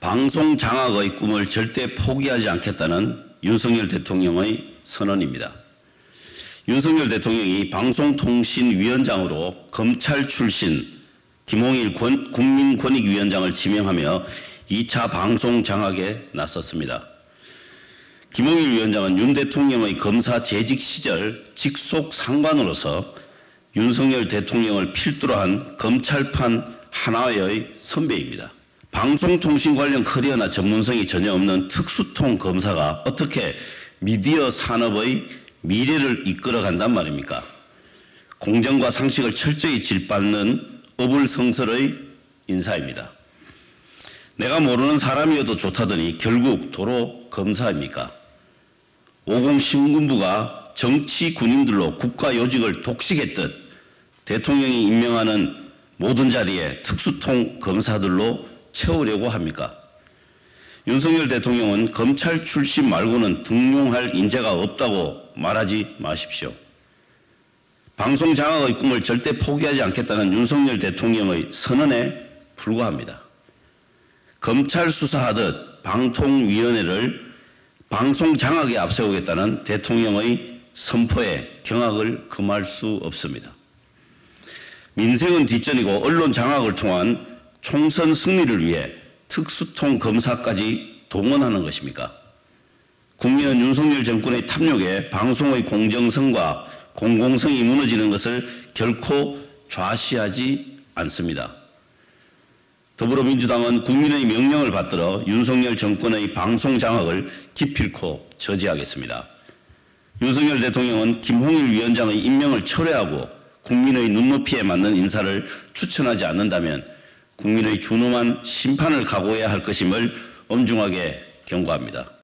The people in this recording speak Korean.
방송 장악의 꿈을 절대 포기하지 않겠다는 윤석열 대통령의 선언입니다. 윤석열 대통령이 방송통신위원장으로 검찰 출신 김홍일 권- 국민권익위원장을 지명하며 2차 방송 장악에 나섰습니다. 김홍일 위원장은 윤 대통령의 검사 재직 시절 직속 상관으로서 윤석열 대통령을 필두로 한 검찰판 하나의 선배입니다. 방송통신 관련 커리어나 전문성이 전혀 없는 특수통 검사가 어떻게 미디어 산업의 미래를 이끌어 간단 말입니까? 공정과 상식을 철저히 질밟는 어불성설의 인사입니다. 내가 모르는 사람이어도 좋다더니 결국 도로 검사입니까? 50 신군부가 정치 군인들로 국가 요직을 독식했듯 대통령이 임명하는 모든 자리에 특수통 검사들로 채우려고 합니까? 윤석열 대통령은 검찰 출신 말고는 등용할 인재가 없다고 말하지 마십시오. 방송 장악의 꿈을 절대 포기하지 않겠다는 윤석열 대통령의 선언에 불과합니다. 검찰 수사하듯 방통위원회를 방송 장악에 앞세우겠다는 대통령의 선포에 경악을 금할 수 없습니다. 민생은 뒷전이고 언론 장악을 통한 총선 승리를 위해 특수통 검사까지 동원하는 것입니까? 국민은 윤석열 정권의 탐욕에 방송의 공정성과 공공성이 무너지는 것을 결코 좌시하지 않습니다. 더불어민주당은 국민의 명령을 받들어 윤석열 정권의 방송 장악을 기필코 저지하겠습니다. 윤석열 대통령은 김홍일 위원장의 임명을 철회하고 국민의 눈높이에 맞는 인사를 추천하지 않는다면 국민의 준엄한 심판을 각오해야 할 것임을 엄중하게 경고합니다.